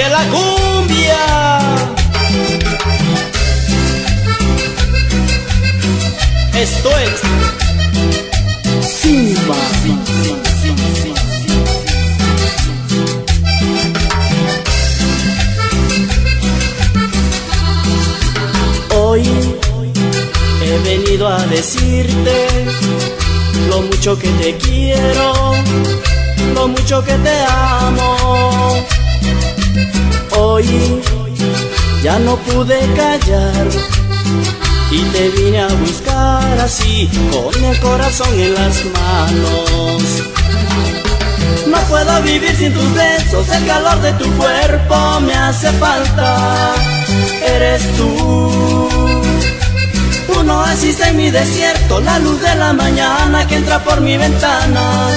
sigue la cumbia. Esto es Simba. Hoy he venido a decirte lo mucho que te quiero, lo mucho que te amo. Ya no pude callar y te vine a buscar así con el corazón en las manos. No puedo vivir sin tus besos, el calor de tu cuerpo me hace falta. Eres tú, un oasis en mi desierto, la luz de la mañana que entra por mi ventana.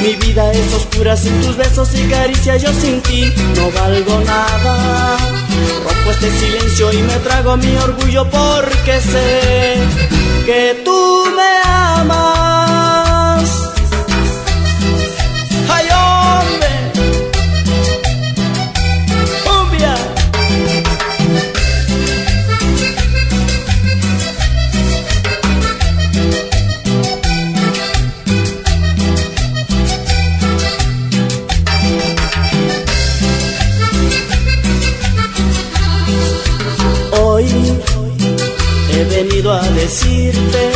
Mi vida es oscura sin tus besos y caricias, yo sin ti no valgo nada. Rompo este silencio y me trago mi orgullo porque sé que tú me amas. Hoy he venido a decirte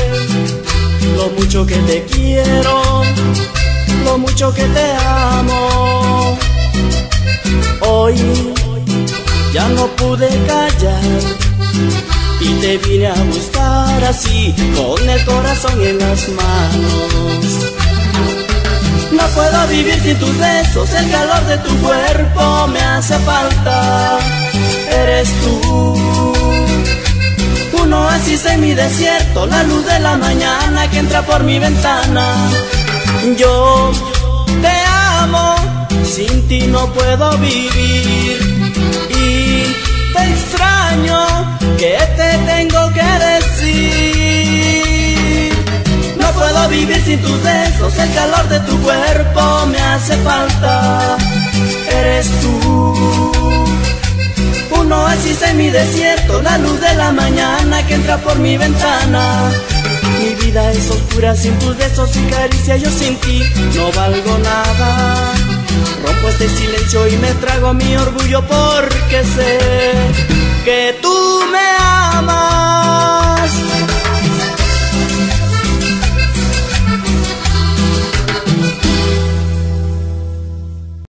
lo mucho que te quiero, lo mucho que te amo. Hoy ya no pude callar y te vine a buscar así con el corazón en las manos. No puedo vivir sin tus besos, el calor de tu cuerpo me hace falta. Oasis en mi desierto, la luz de la mañana que entra por mi ventana. Yo te amo, sin ti no puedo vivir y te extraño, que te tengo que decir. No puedo vivir sin tus besos, el calor de tu cuerpo me hace falta. Eres tú, mi desierto, la luz de la mañana que entra por mi ventana. Mi vida es oscura sin tus besos y caricias, yo sin ti no valgo nada. Rompo este silencio y me trago mi orgullo porque sé